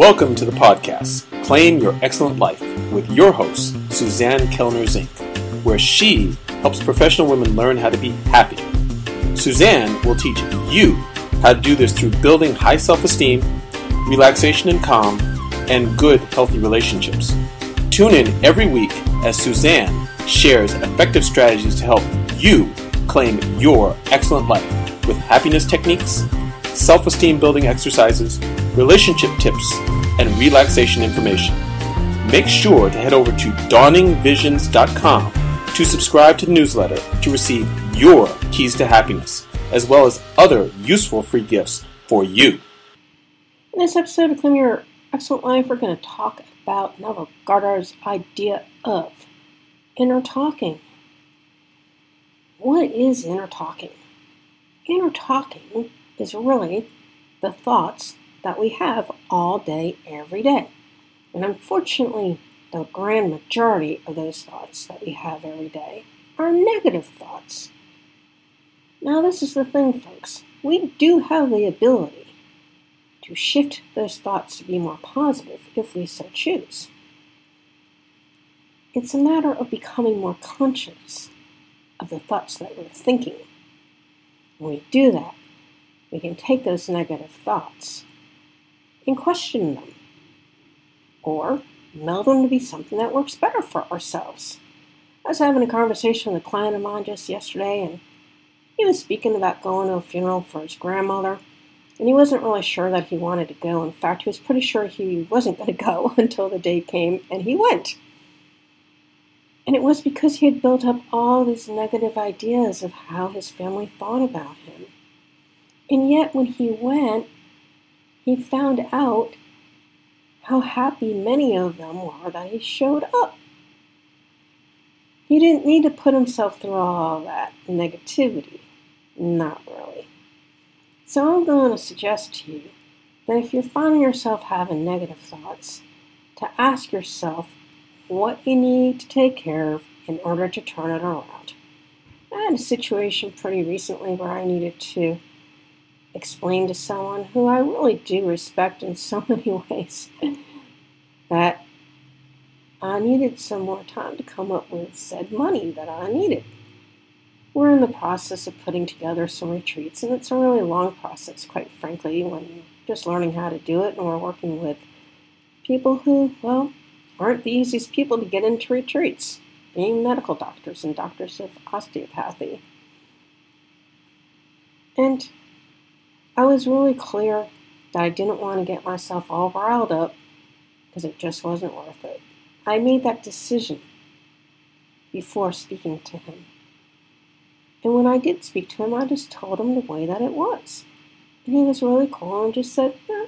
Welcome to the podcast, Claim Your Excellent Life, with your host, Suzanne Kellner Zinck, where she helps professional women learn how to be happy. Suzanne will teach you how to do this through building high self esteem, relaxation and calm, and good, healthy relationships. Tune in every week as Suzanne shares effective strategies to help you claim your excellent life with happiness techniques, self esteem building exercises, relationship tips, and relaxation information. Make sure to head over to dawningvisions.com to subscribe to the newsletter to receive your keys to happiness, as well as other useful free gifts for you. In this episode of Claim Your Excellent Life, we're going to talk about Neville Goddard's idea of inner talking. What is inner talking? Inner talking is really the thoughts that we have all day, every day. And unfortunately, the grand majority of those thoughts that we have every day are negative thoughts. Now, this is the thing, folks. We do have the ability to shift those thoughts to be more positive if we so choose. It's a matter of becoming more conscious of the thoughts that we're thinking. When we do that, we can take those negative thoughts and question them, or meld them to be something that works better for ourselves. I was having a conversation with a client of mine just yesterday, and he was speaking about going to a funeral for his grandmother, and he wasn't really sure that he wanted to go. In fact, he was pretty sure he wasn't going to go until the day came, and he went. And it was because he had built up all these negative ideas of how his family thought about him. And yet, when he went, he found out how happy many of them were that he showed up. He didn't need to put himself through all that negativity. Not really. So I'm going to suggest to you that if you're finding yourself having negative thoughts, to ask yourself what you need to take care of in order to turn it around. I had a situation pretty recently where I needed to explain to someone who I really do respect in so many ways that I needed some more time to come up with said money that I needed. We're in the process of putting together some retreats, and it's a really long process, quite frankly, when you're just learning how to do it, and we're working with people who, well, aren't the easiest people to get into retreats, being medical doctors and doctors of osteopathy. And I was really clear that I didn't want to get myself all riled up because it just wasn't worth it. I made that decision before speaking to him. And when I did speak to him, I just told him the way that it was. And he was really cool and just said, eh,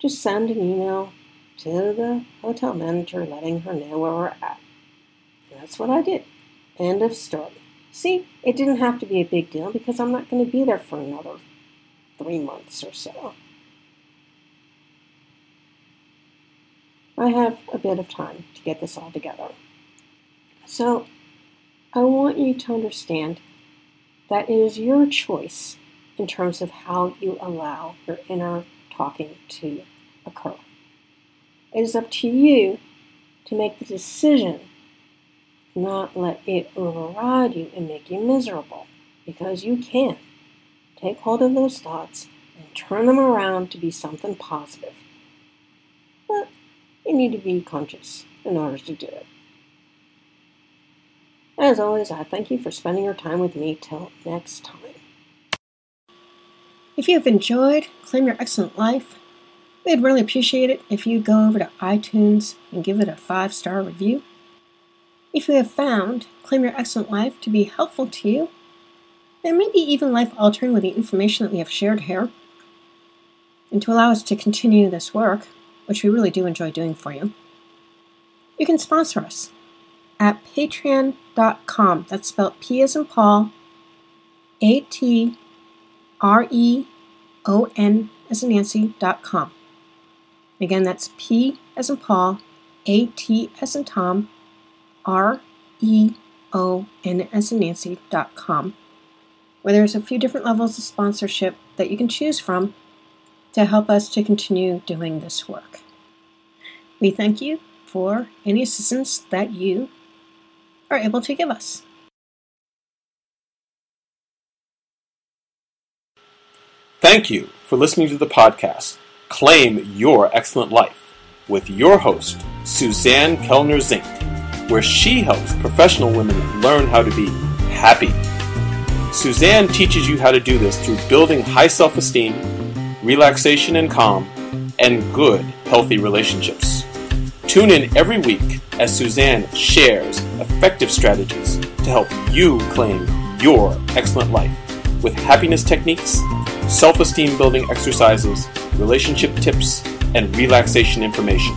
just send an email to the hotel manager letting her know where we're at. And that's what I did. End of story. See, it didn't have to be a big deal because I'm not going to be there for another three months or so. I have a bit of time to get this all together. So, I want you to understand that it is your choice in terms of how you allow your inner talking to occur. It is up to you to make the decision, not let it override you and make you miserable, because you can. Take hold of those thoughts and turn them around to be something positive. But you need to be conscious in order to do it. As always, I thank you for spending your time with me till next time. If you have enjoyed Claim Your Excellent Life, We'd really appreciate it if you go over to iTunes and give it a five star review. If you have found Claim Your Excellent Life to be helpful to you, and maybe even life altering with the information that we have shared here, and to allow us to continue this work, which we really do enjoy doing for you, you can sponsor us at patreon.com. That's spelled P as in Paul, A T R E O N as in Nancy.com. Again, that's P as in Paul, A T as in Tom, R E O N as in Nancy dot com, where there's a few different levels of sponsorship that you can choose from to help us to continue doing this work. We thank you for any assistance that you are able to give us. Thank you for listening to the podcast, Claim Your Excellent Life, with your host, Suzanne Kellner Zinck, where she helps professional women learn how to be happy. Suzanne teaches you how to do this through building high self esteem, relaxation and calm, and good, healthy relationships. Tune in every week as Suzanne shares effective strategies to help you claim your excellent life with happiness techniques, self esteem building exercises, relationship tips, and relaxation information.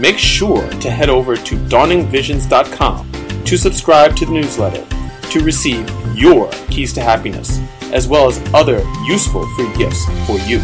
Make sure to head over to dawningvisions.com to subscribe to the newsletter to receive your keys to happiness, as well as other useful free gifts for you.